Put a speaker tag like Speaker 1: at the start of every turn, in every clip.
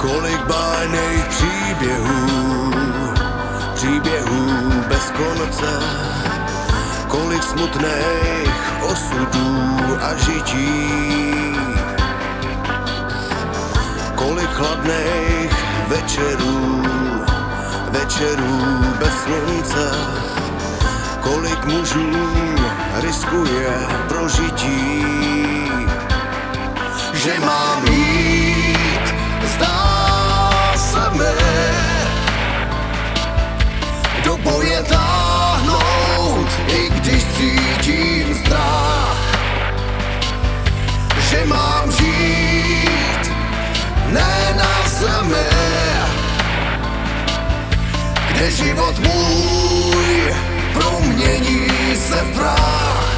Speaker 1: Kolik bájných příběhů, příběhů bez konce, kolik smutných osudů a žití. Kolik chladných večerů, večerů bez slunce, kolik mužů riskuje prožití, že mám život můj promění se v prach.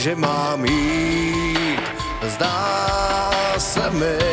Speaker 1: že mám jít, zdá se mi.